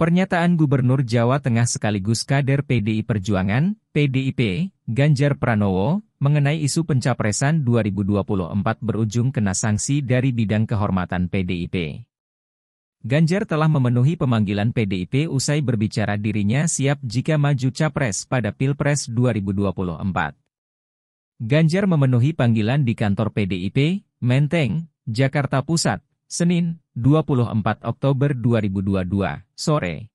Pernyataan Gubernur Jawa Tengah sekaligus kader PDI Perjuangan, PDIP, Ganjar Pranowo, mengenai isu pencapresan 2024 berujung kena sanksi dari bidang kehormatan PDIP. Ganjar telah memenuhi pemanggilan PDIP usai berbicara dirinya siap jika maju capres pada Pilpres 2024. Ganjar memenuhi panggilan di kantor PDIP, Menteng, Jakarta Pusat, Senin, 24 Oktober 2022, sore.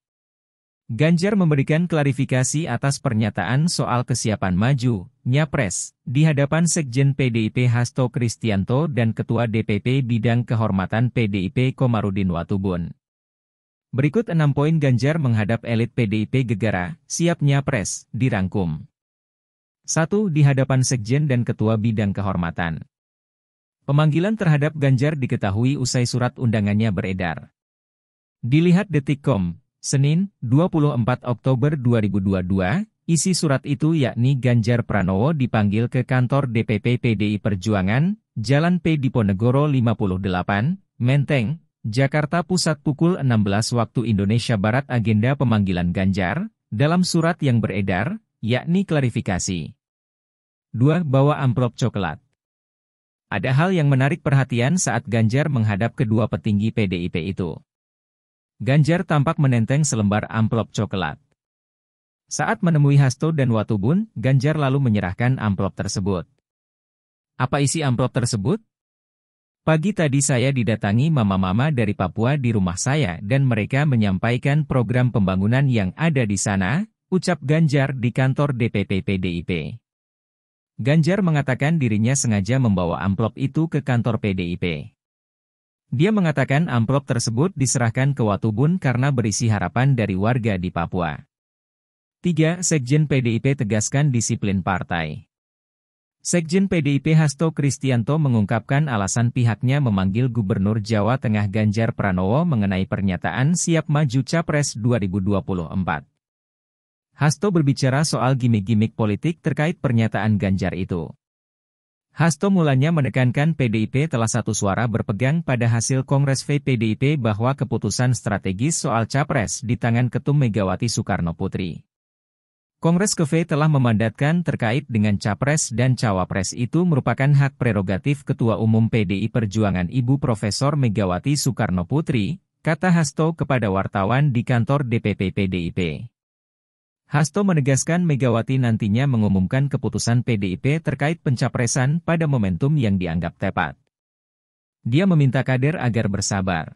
Ganjar memberikan klarifikasi atas pernyataan soal kesiapan maju, Nyapres, di hadapan Sekjen PDIP Hasto Kristianto dan Ketua DPP Bidang Kehormatan PDIP Komarudin Watubun. Berikut enam poin Ganjar menghadap elit PDIP Gegara, siap Nyapres, dirangkum. 1. Di hadapan Sekjen dan Ketua Bidang Kehormatan. Pemanggilan terhadap Ganjar diketahui usai surat undangannya beredar. Dilihat detikcom, Senin, 24 Oktober 2022, isi surat itu yakni Ganjar Pranowo dipanggil ke kantor DPP PDI Perjuangan, Jalan P. Diponegoro 58, Menteng, Jakarta Pusat pukul 16 waktu Indonesia Barat agenda pemanggilan Ganjar, dalam surat yang beredar, yakni klarifikasi. 2. Bawa amplop coklat. Ada hal yang menarik perhatian saat Ganjar menghadap kedua petinggi PDIP itu. Ganjar tampak menenteng selembar amplop coklat. Saat menemui Hasto dan Watubun, Ganjar lalu menyerahkan amplop tersebut. Apa isi amplop tersebut? Pagi tadi saya didatangi mama-mama dari Papua di rumah saya dan mereka menyampaikan program pembangunan yang ada di sana, ucap Ganjar di kantor DPP PDIP. Ganjar mengatakan dirinya sengaja membawa amplop itu ke kantor PDIP. Dia mengatakan amplop tersebut diserahkan ke Watubun karena berisi harapan dari warga di Papua. 3. Sekjen PDIP tegaskan disiplin partai. Sekjen PDIP Hasto Kristianto mengungkapkan alasan pihaknya memanggil Gubernur Jawa Tengah Ganjar Pranowo mengenai pernyataan siap maju Capres 2024. Hasto berbicara soal gimmick-gimmick politik terkait pernyataan Ganjar itu. Hasto mulanya menekankan PDIP telah satu suara berpegang pada hasil Kongres V PDIP bahwa keputusan strategis soal Capres di tangan Ketum Megawati Soekarno Putri. Kongres ke-V telah memandatkan terkait dengan Capres dan Cawapres itu merupakan hak prerogatif Ketua Umum PDI Perjuangan Ibu Profesor Megawati Soekarno Putri, kata Hasto kepada wartawan di kantor DPP PDIP. Hasto menegaskan Megawati nantinya mengumumkan keputusan PDIP terkait pencapresan pada momentum yang dianggap tepat. Dia meminta kader agar bersabar.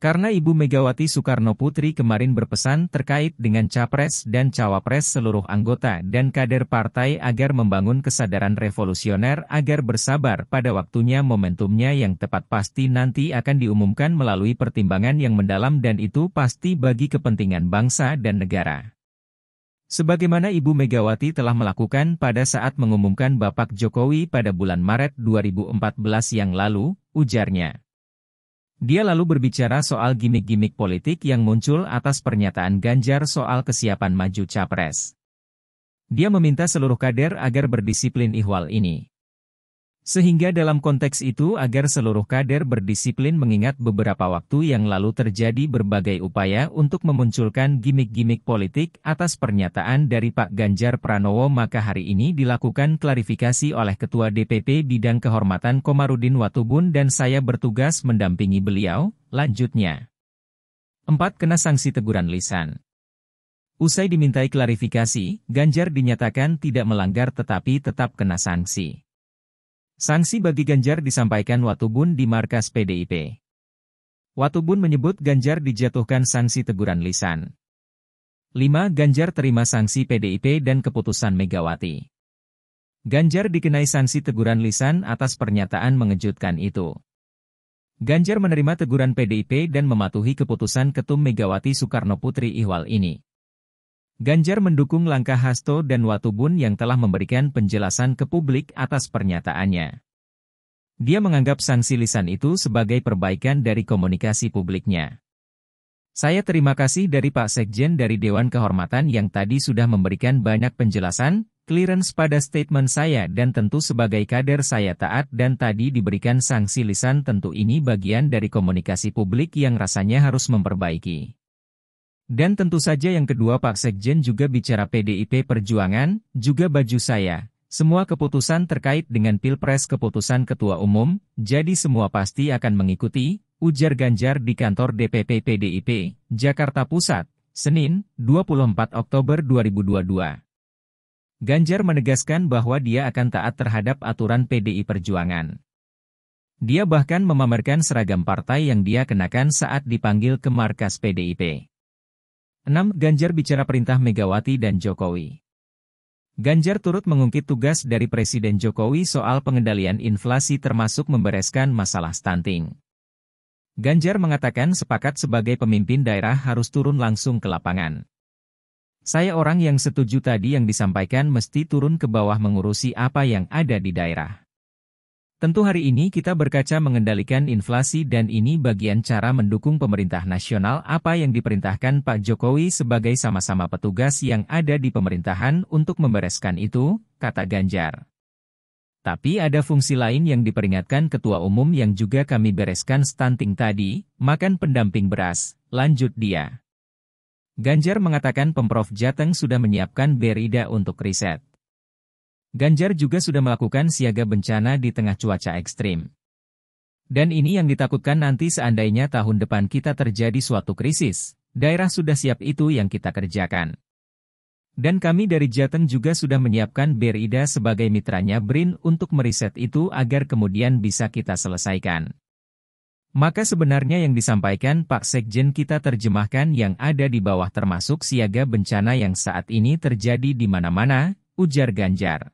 Karena Ibu Megawati Soekarno Putri kemarin berpesan terkait dengan capres dan cawapres seluruh anggota dan kader partai agar membangun kesadaran revolusioner agar bersabar pada waktunya momentumnya yang tepat pasti nanti akan diumumkan melalui pertimbangan yang mendalam dan itu pasti bagi kepentingan bangsa dan negara. Sebagaimana Ibu Megawati telah melakukan pada saat mengumumkan Bapak Jokowi pada bulan Maret 2014 yang lalu, ujarnya. Dia lalu berbicara soal gimmick-gimmick politik yang muncul atas pernyataan Ganjar soal kesiapan maju capres. Dia meminta seluruh kader agar berdisiplin ihwal ini. Sehingga dalam konteks itu agar seluruh kader berdisiplin mengingat beberapa waktu yang lalu terjadi berbagai upaya untuk memunculkan gimmick-gimmick politik atas pernyataan dari Pak Ganjar Pranowo maka hari ini dilakukan klarifikasi oleh Ketua DPP Bidang Kehormatan Komarudin Watubun dan saya bertugas mendampingi beliau, lanjutnya. 4. Kena sanksi teguran lisan. Usai dimintai klarifikasi, Ganjar dinyatakan tidak melanggar tetapi tetap kena sanksi. Sanksi bagi Ganjar disampaikan Watubun di markas PDIP. Watubun menyebut Ganjar dijatuhkan sanksi teguran lisan. 5. Ganjar terima sanksi PDIP dan keputusan Megawati. Ganjar dikenai sanksi teguran lisan atas pernyataan mengejutkan itu. Ganjar menerima teguran PDIP dan mematuhi keputusan Ketum Megawati Soekarno Putri Ihwal ini. Ganjar mendukung langkah Hasto dan Watubun yang telah memberikan penjelasan ke publik atas pernyataannya. Dia menganggap sanksi lisan itu sebagai perbaikan dari komunikasi publiknya. Saya terima kasih dari Pak Sekjen dari Dewan Kehormatan yang tadi sudah memberikan banyak penjelasan, clearance pada statement saya dan tentu sebagai kader saya taat dan tadi diberikan sanksi lisan tentu ini bagian dari komunikasi publik yang rasanya harus memperbaiki. Dan tentu saja yang kedua Pak Sekjen juga bicara PDIP Perjuangan, juga baju saya. Semua keputusan terkait dengan Pilpres keputusan Ketua Umum, jadi semua pasti akan mengikuti, ujar Ganjar di kantor DPP PDIP, Jakarta Pusat, Senin, 24 Oktober 2022. Ganjar menegaskan bahwa dia akan taat terhadap aturan PDI Perjuangan. Dia bahkan memamerkan seragam partai yang dia kenakan saat dipanggil ke markas PDIP. 6. Ganjar bicara perintah Megawati dan Jokowi. Ganjar turut mengungkit tugas dari Presiden Jokowi soal pengendalian inflasi termasuk membereskan masalah stunting. Ganjar mengatakan sepakat sebagai pemimpin daerah harus turun langsung ke lapangan. Saya orang yang setuju tadi yang disampaikan mesti turun ke bawah mengurusi apa yang ada di daerah. Tentu hari ini kita berkaca mengendalikan inflasi dan ini bagian cara mendukung pemerintah nasional apa yang diperintahkan Pak Jokowi sebagai sama-sama petugas yang ada di pemerintahan untuk membereskan itu, kata Ganjar. Tapi ada fungsi lain yang diperingatkan Ketua Umum yang juga kami bereskan stunting tadi, makan pendamping beras, lanjut dia. Ganjar mengatakan Pemprov Jateng sudah menyiapkan Berida untuk riset. Ganjar juga sudah melakukan siaga bencana di tengah cuaca ekstrim. Dan ini yang ditakutkan nanti seandainya tahun depan kita terjadi suatu krisis, daerah sudah siap itu yang kita kerjakan. Dan kami dari Jateng juga sudah menyiapkan Berida sebagai mitranya BRIN untuk meriset itu agar kemudian bisa kita selesaikan. Maka sebenarnya yang disampaikan Pak Sekjen kita terjemahkan yang ada di bawah termasuk siaga bencana yang saat ini terjadi di mana-mana, ujar Ganjar.